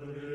Hallelujah.